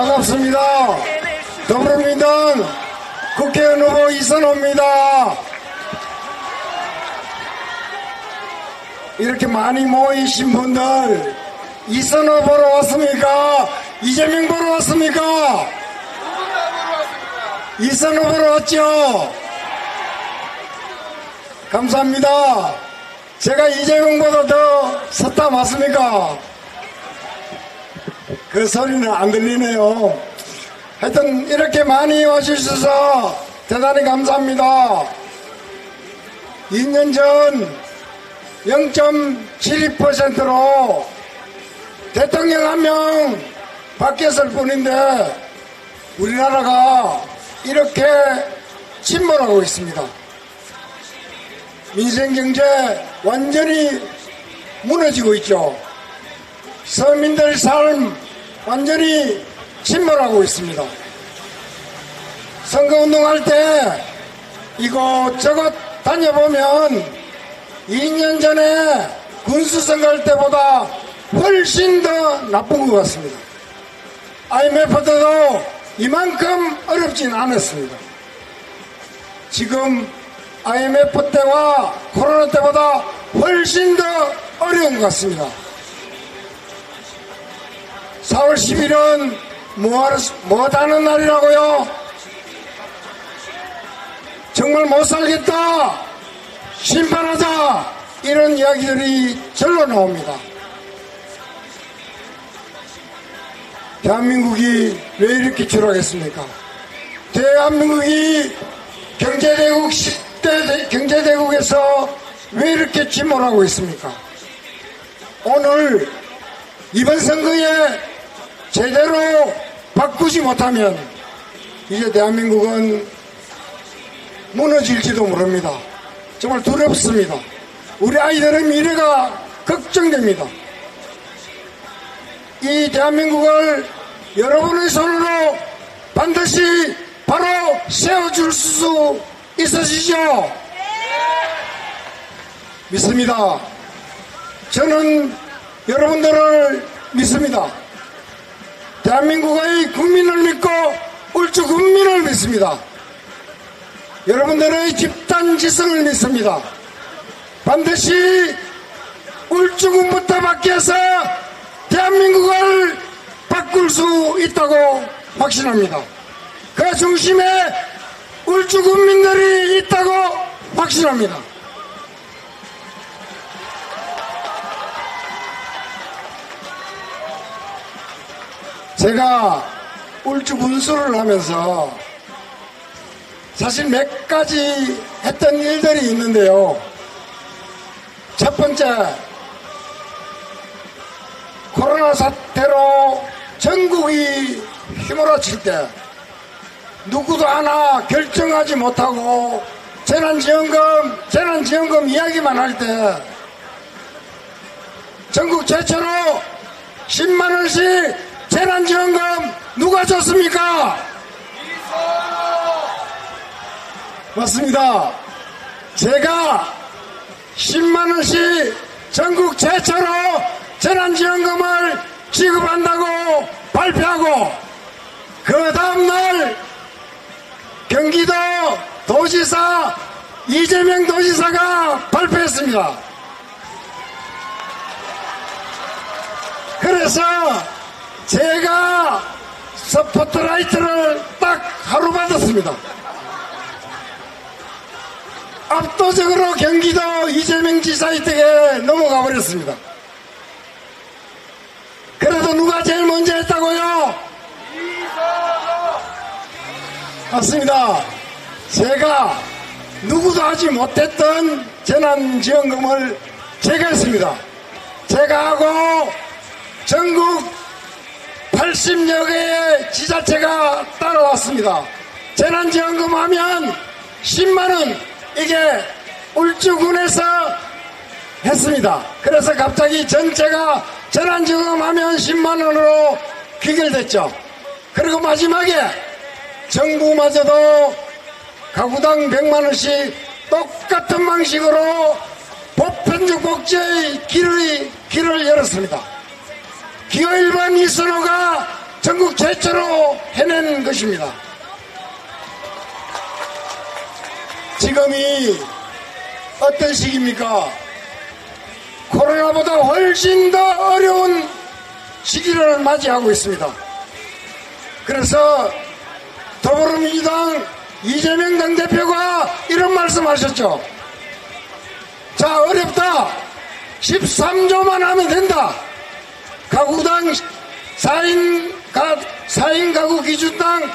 반갑습니다. 더불어민주당 국회의원 후보 이선호입니다. 이렇게 많이 모이신 분들 이선호 보러 왔습니까? 이재명 보러 왔습니까? 이선호 보러 왔죠? 감사합니다. 제가 이재명보다 더 섰다 맞습니까? 그 소리는 안 들리네요. 하여튼 이렇게 많이 와주셔서 대단히 감사합니다. 2년 전 0.72%로 대통령 한 명 바뀌었을 뿐인데 우리나라가 이렇게 침몰하고 있습니다. 민생 경제 완전히 무너지고 있죠. 서민들 삶 완전히 침몰하고 있습니다. 선거운동할 때 이곳저곳 다녀보면 2년 전에 군수선거할 때보다 훨씬 더 나쁜 것 같습니다. IMF도 이만큼 어렵진 않았습니다. 지금 IMF 때와 코로나 때보다 훨씬 더 어려운 것 같습니다. 4월 10일은 뭐, 뭐하는 날이라고요? 정말 못 살겠다! 심판하자! 이런 이야기들이 절로 나옵니다. 대한민국이 왜 이렇게 추락했습니까? 대한민국이 경제대국 10대 경제대국에서 왜 이렇게 침몰하고 있습니까? 오늘 이번 선거에 제대로 바꾸지 못하면 이제 대한민국은 무너질지도 모릅니다. 정말 두렵습니다. 우리 아이들의 미래가 걱정됩니다. 이 대한민국을 여러분의 손으로 반드시 바로 세워줄 수 있으시죠? 믿습니다. 저는 여러분들을 믿습니다. 대한민국의 국민을 믿고 울주 국민을 믿습니다. 여러분들의 집단 지성을 믿습니다. 반드시 울주군부터 바뀌어서 대한민국을 바꿀 수 있다고 확신합니다. 그 중심에 울주 국민들이 있다고 확신합니다. 제가 울주 군수를 하면서 사실 몇 가지 했던 일들이 있는데요. 첫 번째, 코로나 사태로 전국이 휘몰아칠 때 누구도 하나 결정하지 못하고 재난지원금, 재난지원금 이야기만 할 때 전국 최초로 10만원씩 재난지원금 누가 줬습니까? 맞습니다. 제가 10만원씩 전국 최초로 재난지원금을 지급한다고 발표하고 그 다음날 경기도 도지사 이재명 도지사가 발표했습니다. 그래서 제가 스포트라이트를 딱 하루 받았습니다. 압도적으로 경기도 이재명 지사의 댁에 넘어가 버렸습니다. 그래도 누가 제일 먼저 했다고요? 맞습니다. 제가 누구도 하지 못했던 재난지원금을 제가 했습니다. 제가 하고 전국 80여 개의 지자체가 따라왔습니다. 재난지원금 하면 10만원 이게 울주군에서 했습니다. 그래서 갑자기 전체가 재난지원금 하면 10만원으로 귀결됐죠. 그리고 마지막에 정부마저도 가구당 100만원씩 똑같은 방식으로 보편적 복지의 길을, 길을 열었습니다. 기호 1번 이선호가 전국 최초로 해낸 것입니다. 지금이 어떤 시기입니까? 코로나보다 훨씬 더 어려운 시기를 맞이하고 있습니다. 그래서 더불어민주당 이재명 당대표가 이런 말씀 하셨죠. 자, 어렵다. 13조만 하면 된다. 가구당 4인, 가, 4인 가구 기준당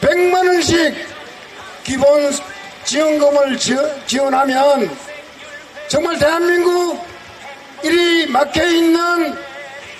100만원씩 기본 지원금을 지원하면 정말 대한민국 이리 막혀 있는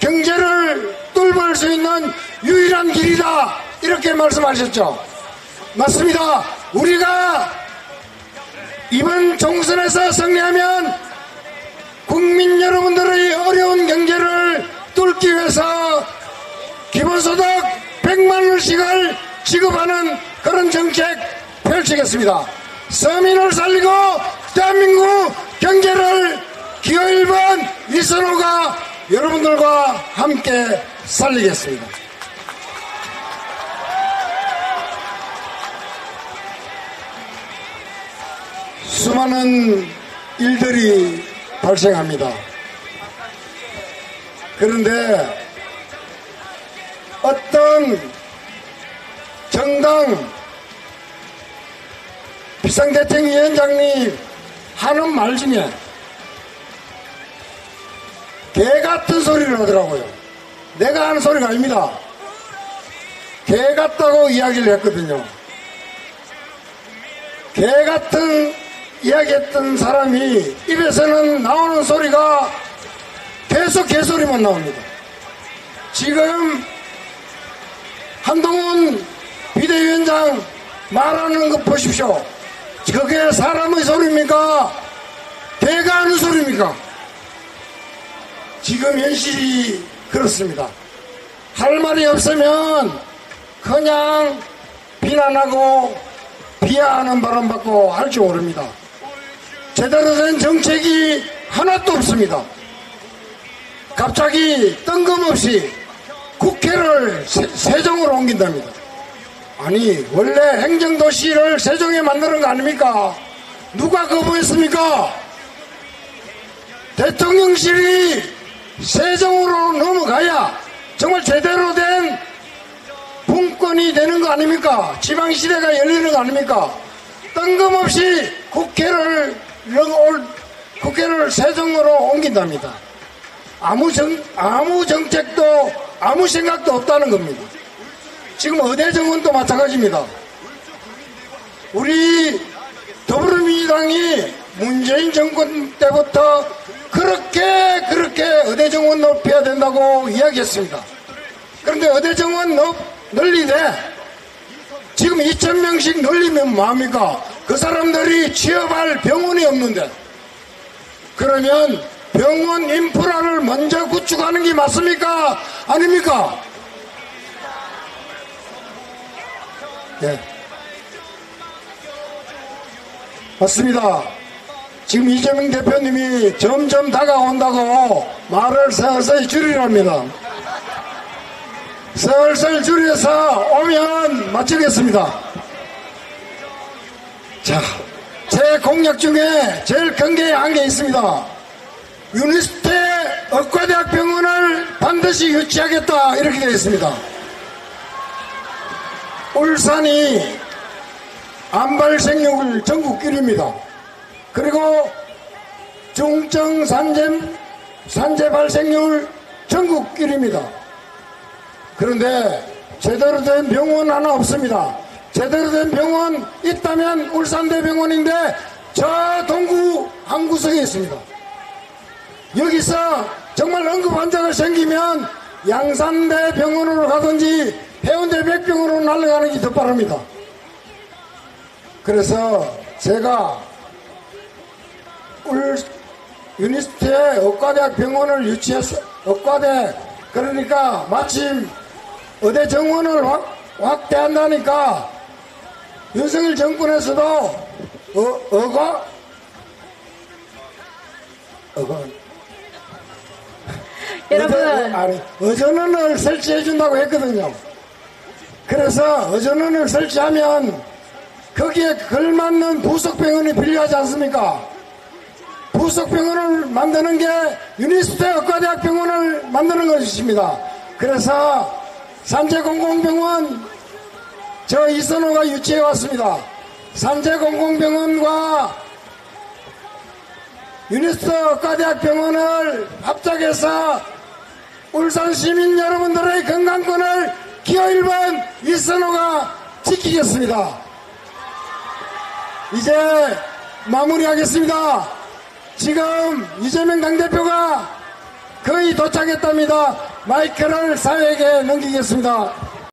경제를 뚫을 수 있는 유일한 길이다. 이렇게 말씀하셨죠. 맞습니다. 우리가 이번 총선에서 승리하면 국민 여러분들의 어려운 경제를 뚫기 위해서 기본소득 100만 원씩을 지급하는 그런 정책 펼치겠습니다. 서민을 살리고 대한민국 경제를 기호 1번 이선호가 여러분들과 함께 살리겠습니다. 수많은 일들이 발생합니다. 그런데 어떤 정당 비상대책위원장님 하는 말 중에 개 같은 소리를 하더라고요. 내가 하는 소리가 아닙니다. 개 같다고 이야기를 했거든요. 개 같은 이야기했던 사람이 입에서는 나오는 소리가 계속 개소리만 나옵니다. 지금 한동훈 비대위원장 말하는 거 보십시오. 그게 사람의 소리입니까? 개가 하는 소리입니까? 지금 현실이 그렇습니다. 할 말이 없으면 그냥 비난하고 비하하는 바람 받고 할 줄 모릅니다. 제대로 된 정책이 하나도 없습니다. 갑자기 뜬금없이 국회를 세, 종으로 옮긴답니다. 아니 원래 행정도시를 세종에 만드는 거 아닙니까? 누가 거부했습니까? 대통령실이 세종으로 넘어가야 정말 제대로 된 분권이 되는 거 아닙니까? 지방시대가 열리는 거 아닙니까? 뜬금없이 국회를 국회를 세종으로 옮긴답니다. 아무 정, 아무 정책도 아무 생각도 없다는 겁니다. 지금 어대 정원도 마찬가지입니다. 우리 더불어민주당이 문재인 정권 때부터 그렇게 그렇게 의대 정원 높여야 된다고 이야기했습니다. 그런데 의대 정원 늘리되 지금 2천 명씩 늘리면 뭐합니까? 그 사람들이 취업할 병원이 없는데 그러면 병원 인프라를 먼저 구축하는 게 맞습니까? 아닙니까? 네. 맞습니다. 지금 이재명 대표님이 점점 다가온다고 말을 서서히 줄이랍니다. 슬슬 줄여서 오면 마치겠습니다. 자, 제 공약 중에 제일 큰 게 한 게 있습니다. 유니스테 의과대학 병원을 반드시 유치하겠다 이렇게 되어 있습니다. 울산이 안발 생육을 전국 1위입니다. 그리고 중증 산재, 산재 발생률 전국 1위입니다. 그런데 제대로 된 병원 하나 없습니다. 제대로 된 병원 있다면 울산대병원인데 저 동구 한 구석에 있습니다. 여기서 정말 응급 환자가 생기면 양산대 병원으로 가든지 해운대 백병으로 날아가는 게 더 빠릅니다. 그래서 제가 울 유니스트의 의과대학 병원을 유치했어 의과대 그러니까 마침 의대 정원을 확, 확대한다니까 윤석열 정권에서도 어, 어가 어가 여러분. 어전, 아니, 어전원을 설치해 준다고 했거든요. 그래서 어전원을 설치하면 거기에 걸맞는 부속병원이 필요하지 않습니까? 부속병원을 만드는 게 유니스트 의과대학병원을 만드는 것입니다. 그래서 산재공공병원 저 이선호가 유치해 왔습니다. 산재공공병원과 유니스트 의과대학병원을 합작해서 울산 시민 여러분들의 건강권을 기호 1번 이선호가 지키겠습니다. 이제 마무리하겠습니다. 지금 이재명 당대표가 거의 도착했답니다. 마이크를 사회에게 넘기겠습니다.